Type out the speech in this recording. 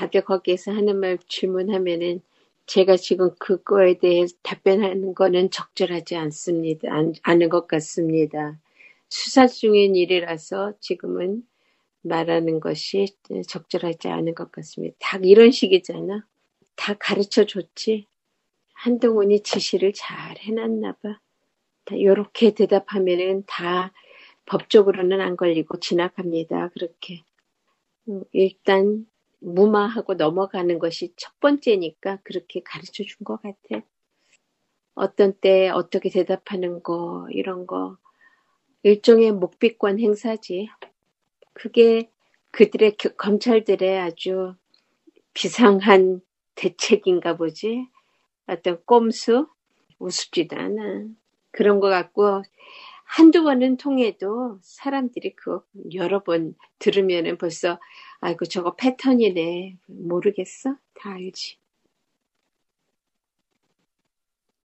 다들 거기에서 하는 말 질문하면은 제가 지금 그거에 대해 답변하는 거는 적절하지 않습니다. 안, 않은 것 같습니다. 수사 중인 일이라서 지금은 말하는 것이 적절하지 않은 것 같습니다. 다 이런 식이잖아. 다 가르쳐 줬지. 한동훈이 지시를 잘 해놨나 봐. 이렇게 대답하면은 다 법적으로는 안 걸리고 지나갑니다. 그렇게. 음, 일단 무마하고 넘어가는 것이 첫 번째니까 그렇게 가르쳐 준 것 같아. 어떤 때 어떻게 대답하는 거, 이런 거. 일종의 묵비권 행사지. 그게 그들의 검찰들의 아주 비상한 대책인가 보지. 어떤 꼼수? 우습지도 않아. 그런 것 같고, 한두 번은 통해도 사람들이 그거 여러 번 들으면은 벌써 아이고 저거 패턴이네. 모르겠어? 다 알지